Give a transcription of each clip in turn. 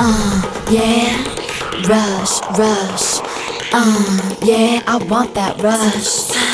Uh, yeah, rush, rush. Uh, yeah, I want that rush.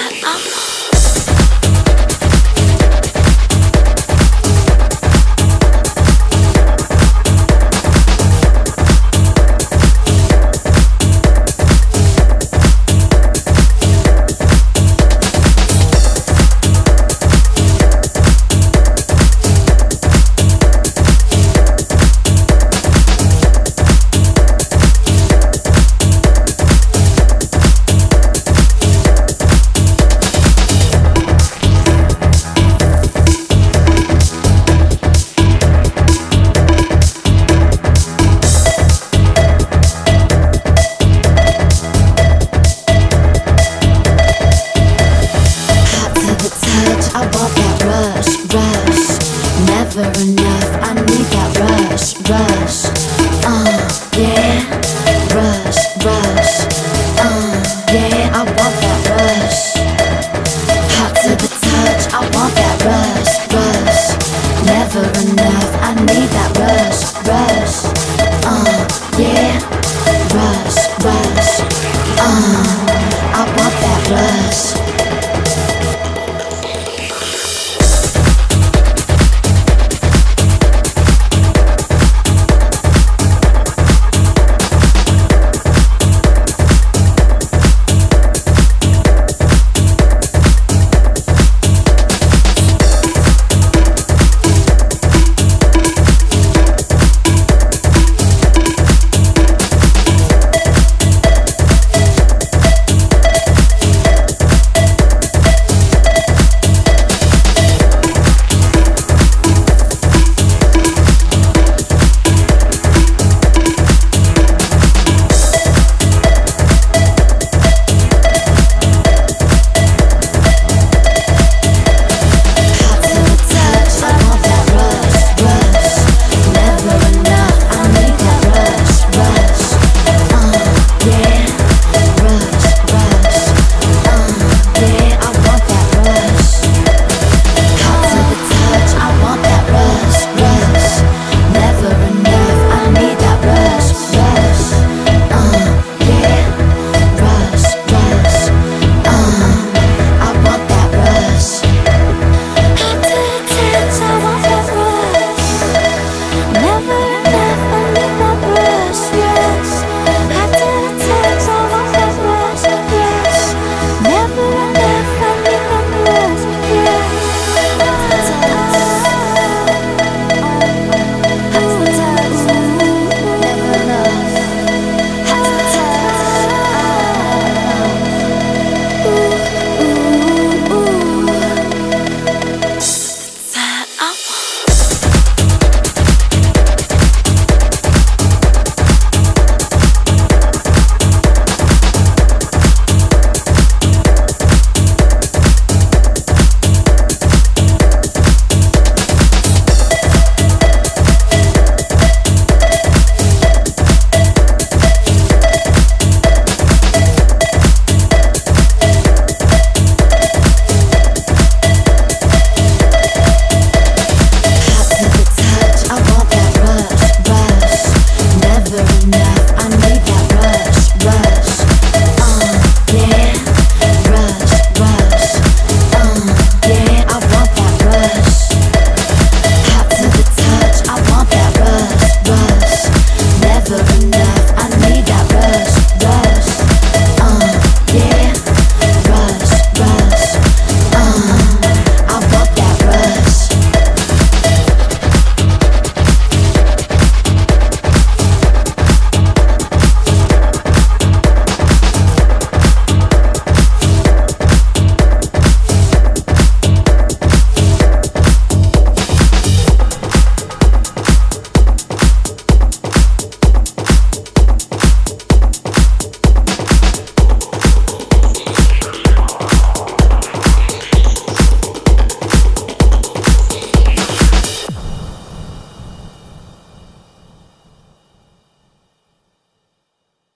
uh, yeah. rush, rush. uh, yeah. I want that rush. Hot to the touch, I want that rush, rush. Never enough, I need that rush, rush. uh, yeah. rush, rush. uh.